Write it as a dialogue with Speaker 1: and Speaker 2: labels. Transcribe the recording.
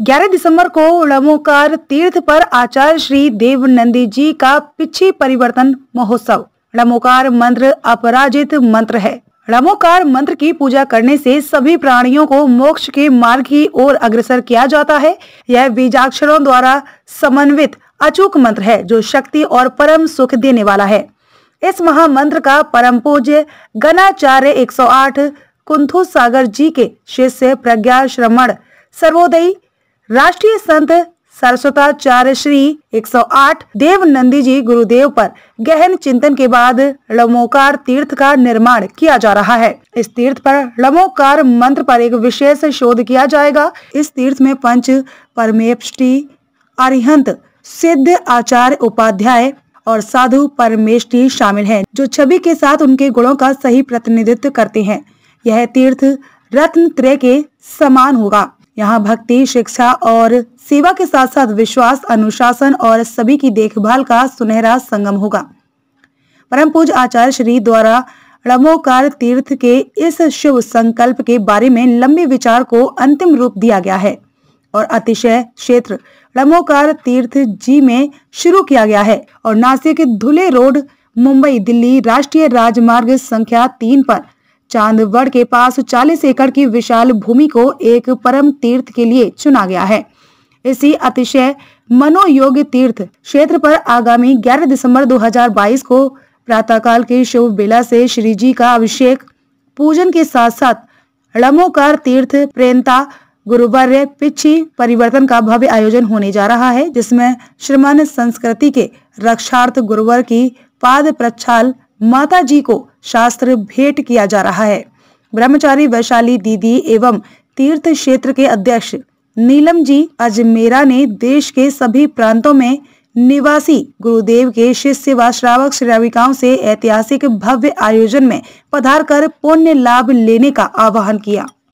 Speaker 1: 11 दिसंबर को लमोकार तीर्थ पर आचार्य श्री देवनंदी जी का पिछी परिवर्तन महोत्सव। लमोकार मंत्र अपराजित मंत्र है। लमोकार मंत्र की पूजा करने से सभी प्राणियों को मोक्ष के मार्ग की ओर अग्रसर किया जाता है। यह बीजाक्षरों द्वारा समन्वित अचूक मंत्र है, जो शक्ति और परम सुख देने वाला है। इस महामंत्र का परम पूज्य गणाचार्य 108 कुंथु सागर जी के शिष्य प्रज्ञा श्रमण सर्वोदयी राष्ट्रीय संत सरस्वताचार्य श्री 108 देव नंदी जी गुरुदेव पर गहन चिंतन के बाद लमोकार तीर्थ का निर्माण किया जा रहा है। इस तीर्थ पर लमोकार मंत्र पर एक विशेष शोध किया जाएगा। इस तीर्थ में पंच परमेष्टि अरिहंत सिद्ध आचार्य उपाध्याय और साधु परमेष्टि शामिल हैं, जो छवि के साथ उनके गुणों का सही प्रतिनिधित्व करते हैं। यह तीर्थ रत्न त्रय के समान होगा। यहाँ भक्ति, शिक्षा और सेवा के साथ साथ विश्वास, अनुशासन और सभी की देखभाल का सुनहरा संगम होगा। परम पूज आचार्य श्री द्वारा रमोकार तीर्थ के इस शुभ संकल्प के बारे में लंबे विचार को अंतिम रूप दिया गया है और अतिशय क्षेत्र रमोकार तीर्थ जी में शुरू किया गया है और नासिक धुले रोड, मुंबई, दिल्ली राष्ट्रीय राजमार्ग संख्या तीन पर चांदवड़ के पास 40 एकड़ की विशाल भूमि को एक परम तीर्थ के लिए चुना गया है। इसी अतिशय मनोयोग तीर्थ क्षेत्र पर आगामी 11 दिसंबर 2022 को प्रातःकाल के शुभ बेला से श्री जी का अभिषेक, पूजन के साथ साथ लमोकार तीर्थ, प्रेंता, गुरुवार्य पिछी परिवर्तन का भव्य आयोजन होने जा रहा है, जिसमें श्रीमान संस्कृति के रक्षार्थ गुरुवर की पाद प्रक्षाल माता जी को शास्त्र भेंट किया जा रहा है। ब्रह्मचारी वैशाली दीदी एवं तीर्थ क्षेत्र के अध्यक्ष नीलम जी अजमेरा ने देश के सभी प्रांतों में निवासी गुरुदेव के शिष्य व श्रावक श्राविकाओं से ऐतिहासिक भव्य आयोजन में पधारकर पुण्य लाभ लेने का आह्वान किया।